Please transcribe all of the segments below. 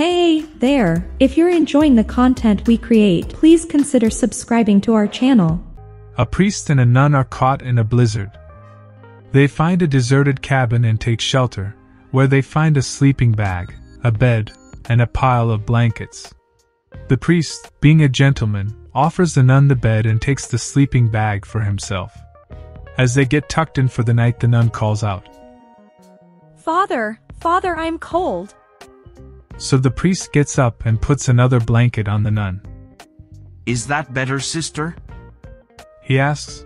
Hey, there. If you're enjoying the content we create, please consider subscribing to our channel. A priest and a nun are caught in a blizzard. They find a deserted cabin and take shelter, where they find a sleeping bag, a bed, and a pile of blankets. The priest, being a gentleman, offers the nun the bed and takes the sleeping bag for himself. As they get tucked in for the night, the nun calls out. Father, Father, I'm cold. So the priest gets up and puts another blanket on the nun. Is that better, sister? He asks.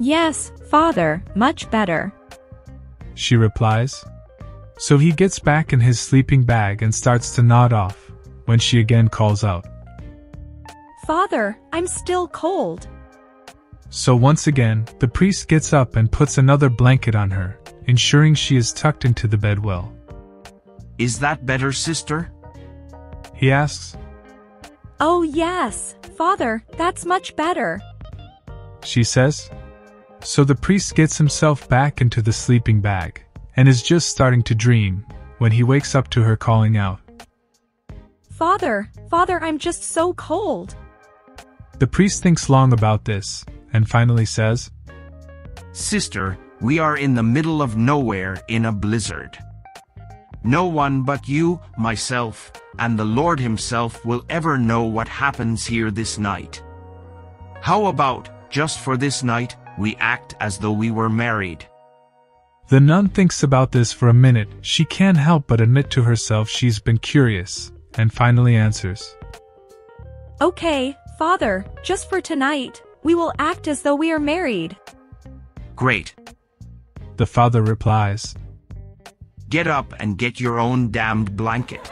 Yes, Father, much better. She replies. So he gets back in his sleeping bag and starts to nod off, when she again calls out. Father, I'm still cold. So once again, the priest gets up and puts another blanket on her, ensuring she is tucked into the bed well. Is that better, sister? He asks. Oh, yes, Father, that's much better. She says. So the priest gets himself back into the sleeping bag, and is just starting to dream, when he wakes up to her calling out. Father, Father, I'm just so cold. The priest thinks long about this, and finally says, Sister, we are in the middle of nowhere in a blizzard. No one but you, myself, and the Lord Himself will ever know what happens here this night. How about, just for this night, we act as though we were married? The nun thinks about this for a minute. She can't help but admit to herself she's been curious, and finally answers. Okay, Father, just for tonight, we will act as though we are married. Great. The father replies. Get up and get your own damned blanket.